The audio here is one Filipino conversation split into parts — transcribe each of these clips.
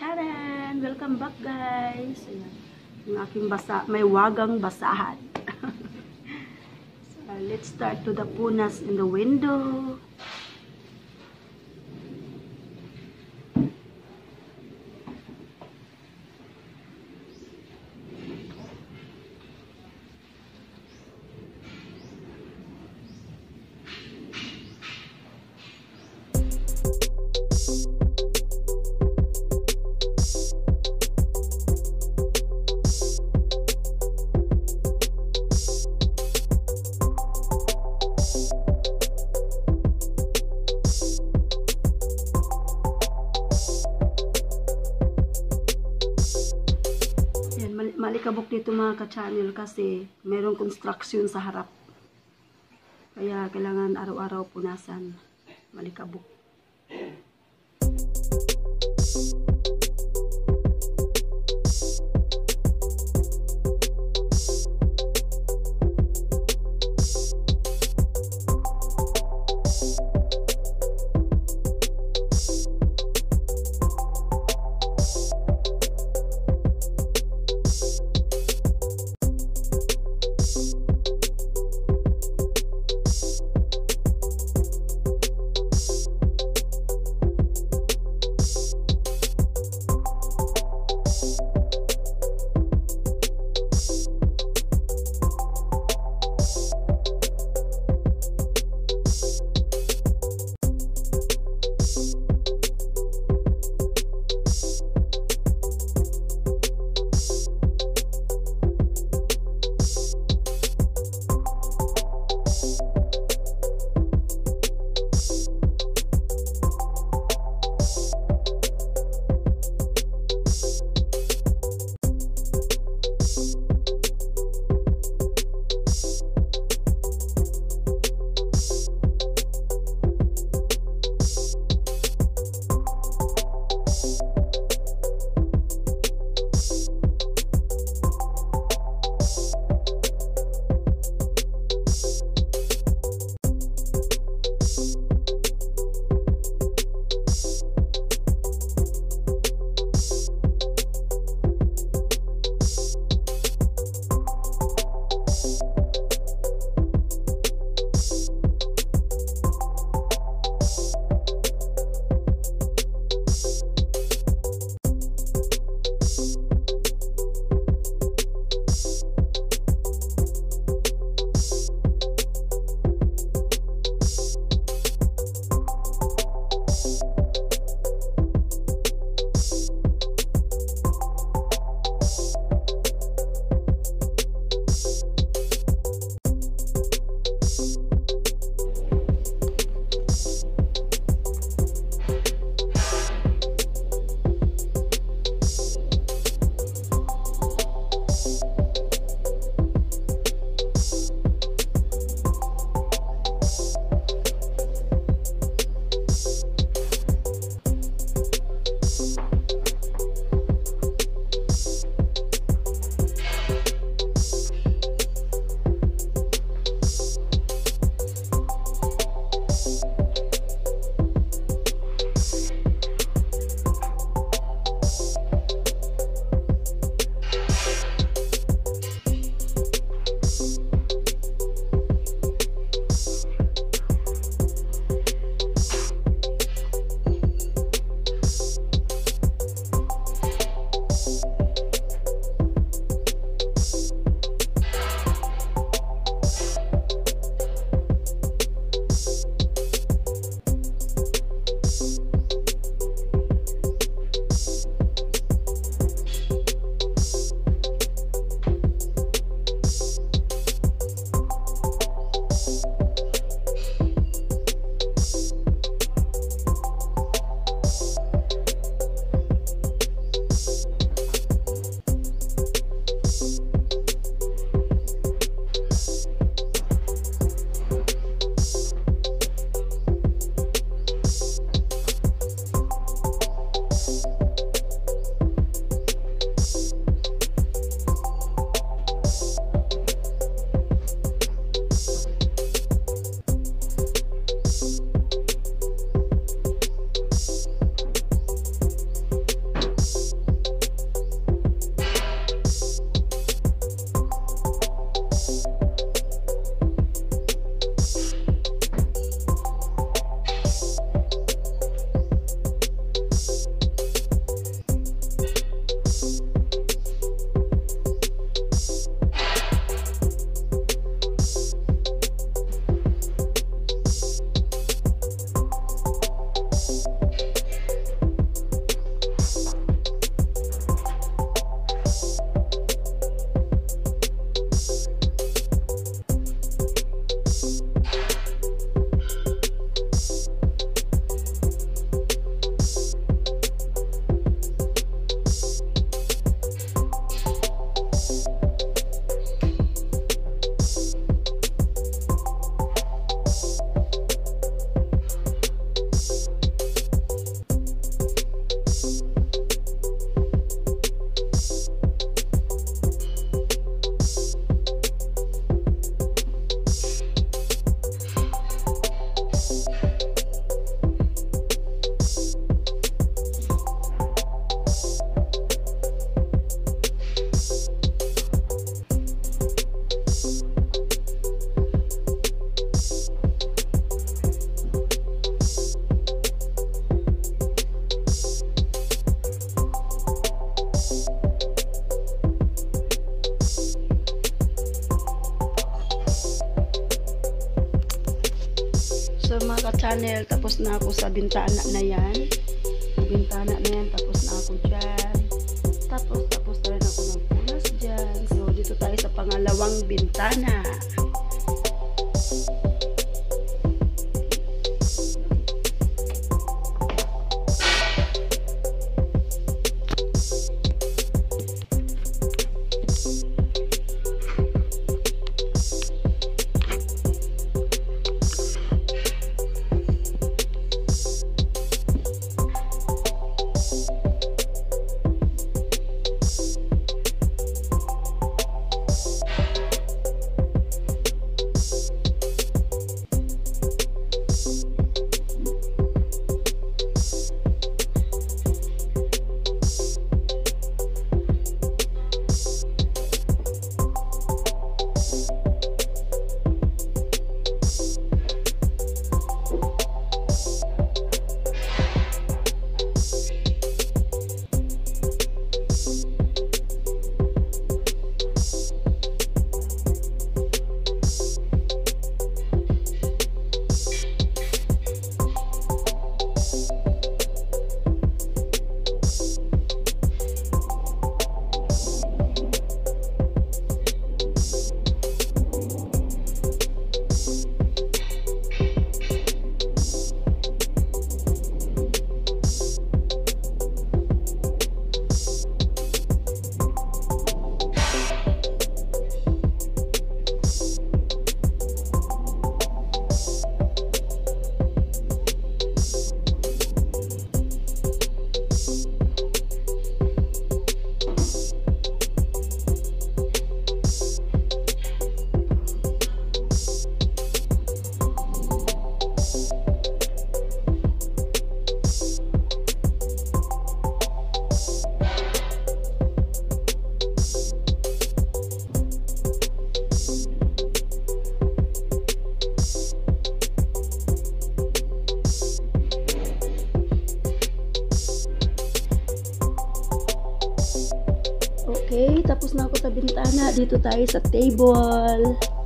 Charan! Welcome back guys! Ayan. Yung aking basa, may wagang basahan. so, let's start to the punas in the window. Dito mga ka-channel kasi merong construction sa harap. Kaya kailangan araw-araw punasan. Malikabok. Mga ka-channel, tapos na ako sa bintana na yan. Bintana na yan, tapos na ako dyan. Tapos, tapos na rin ako ng punas dyan. So, dito tayo sa pangalawang bintana. Bintana. Dito tayo sa table.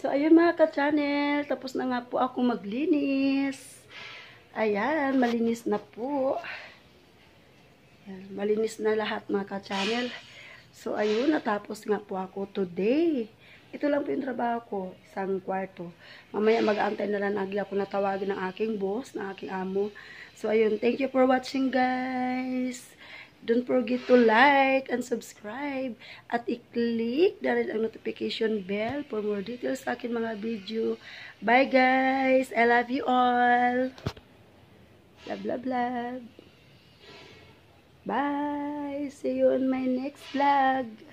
So, ayun mga ka-channel. Tapos na nga po ako maglinis. Ayan, malinis na po. Ayan, malinis na lahat mga ka-channel. So, ayun, natapos nga po ako today. Ito lang po yung trabaho ko, isang kwarto. Mamaya mag-aantay na lang agli ako natawagin ng aking boss, ng aking amo. So, ayun, thank you for watching guys. Don't forget to like and subscribe at i-click na ang notification bell for more details sa akin mga video. Bye guys! I love you all! Love, love, love! Bye! See you on my next vlog!